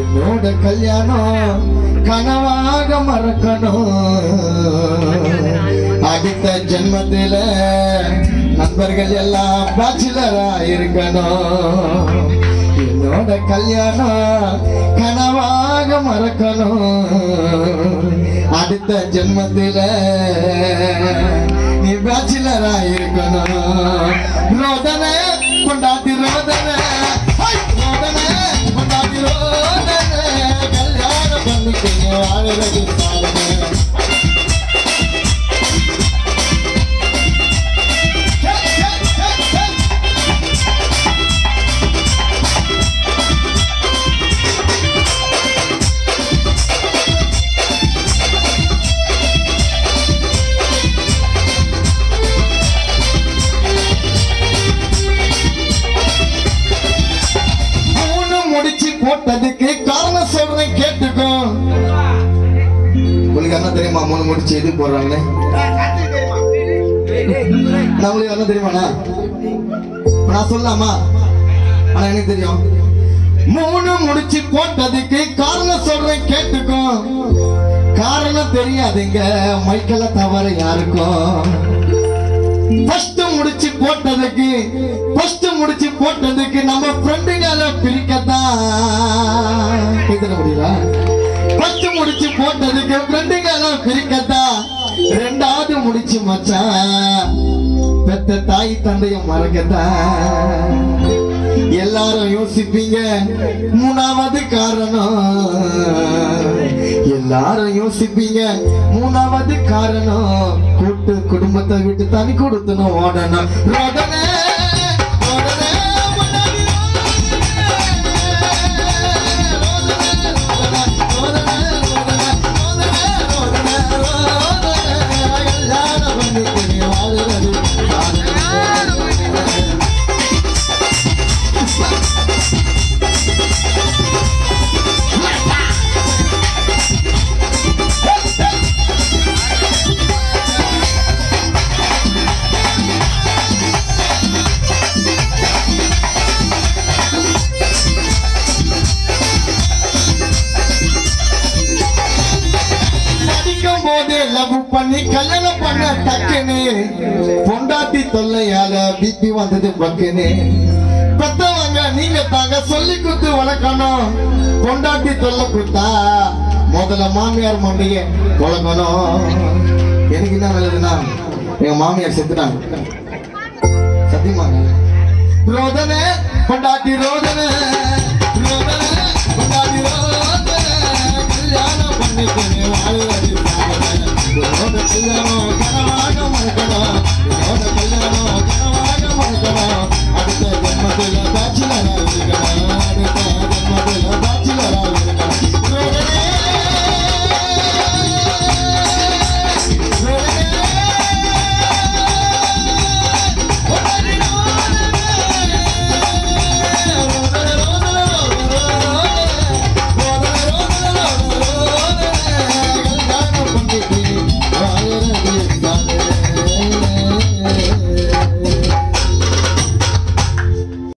என்னோட கல்யாணம் கனவாக மறக்கணும் அடுத்த ஜென்மத்தில நண்பர்கள் எல்லாம் பேச்சுலரா இருக்கணும் கல்யாணம் கனவாக மறக்கணும். அடுத்த ஜென்மத்தில நீ பேச்சுலரா இருக்கணும். ரோதனை கொண்டாத்தி ரோதனை. போட்டதுக்கு காரணம் சொல்றேன் கேட்டுக்கோ. உங்களுக்கு என்ன தெரியுமா? மூணு முடிச்சு இது போடுறாங்கன்னு நம்மளுக்கு என்ன தெரியுமாண்ணா நான் சொல்லலாமா? ஆனா எனக்கு தெரியும். மூணு முடிச்சு போட்டதுக்கு காரணம் சொல்றேன் கேட்டுக்கோ. காரணம் தெரியாதுங்க. மைக்கல தவிர யாருக்கும் ஃபர்ஸ்ட் முடிச்சு போட்டதுக்கு ஃபர்ஸ்ட் முடிச்சு போட்டதுக்கு நம்ம முடியல முடிச்சு போட்டதுக்கு ரெண்டு காலம் பிரிக்கத்தான் ரெண்டாவது முடிச்சு மச்சான் பெத்த தாய் தந்தைய மறக்கத்தான் எல்லாரும் யோசிப்பீங்க. மூணாவது காரணம். எல்லாரும் யோசிப்பீங்க. மூணாவது காரணம். கூட்டு குடும்பத்தை விட்டு தனி கொடுத்தனும் ஓடணும். லவ் பண்ணி கல்யாணம் பண்ண பொண்டாட்டி தொல்லையால பிபி வந்தது பெத்தவங்க நீங்க தாங்க சொல்லி கொடுத்து வளர்க்கணும். பொண்டாட்டி தொல்லை கொடுத்தா முதல்ல மாமியார் மண்டைய வளர்க்கணும் எனக்கு என்ன நல்லதுன்னா எங்க மாமியார் செத்துட்டாங்க. சத்தியமாங்க ரோதனை பொண்டாட்டி ரோதனை. Allah.